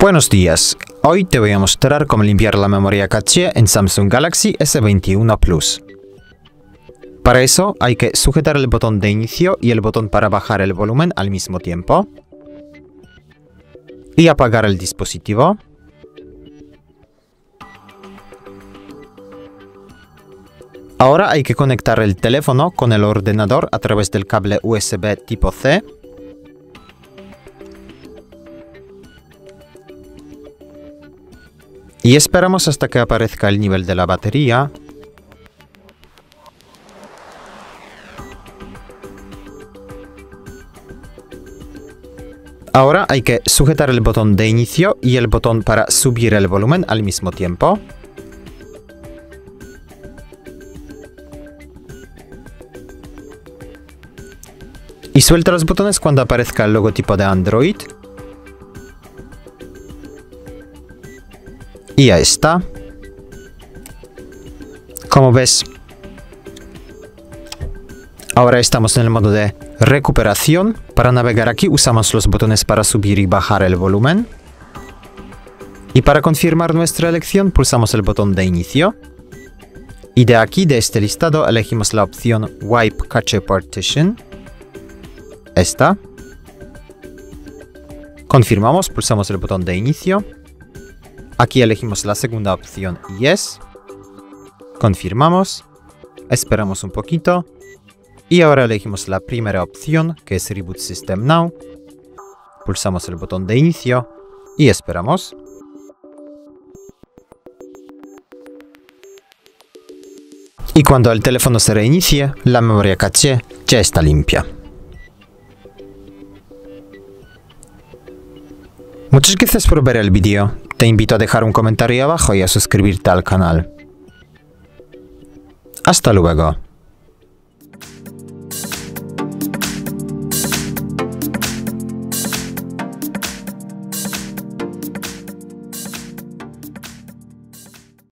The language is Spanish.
Buenos días, hoy te voy a mostrar cómo limpiar la memoria caché en Samsung Galaxy S21 Plus. Para eso hay que sujetar el botón de inicio y el botón para bajar el volumen al mismo tiempo. Y apagar el dispositivo. Ahora hay que conectar el teléfono con el ordenador a través del cable USB tipo C Y esperamos hasta que aparezca el nivel de la batería. Ahora hay que sujetar el botón de inicio y el botón para subir el volumen al mismo tiempo. Y suelta los botones cuando aparezca el logotipo de Android. Y ya está. Como ves, ahora estamos en el modo de recuperación. Para navegar aquí usamos los botones para subir y bajar el volumen. Y para confirmar nuestra elección pulsamos el botón de inicio. Y de aquí, de este listado, elegimos la opción Wipe Cache Partition. Esta. Confirmamos, pulsamos el botón de inicio. Aquí elegimos la segunda opción Yes. Confirmamos. Esperamos un poquito. Y ahora elegimos la primera opción, que es Reboot System Now. Pulsamos el botón de inicio y esperamos. Y cuando el teléfono se reinicie, la memoria caché ya está limpia. Muchas gracias por ver el vídeo. Te invito a dejar un comentario abajo y a suscribirte al canal. Hasta luego.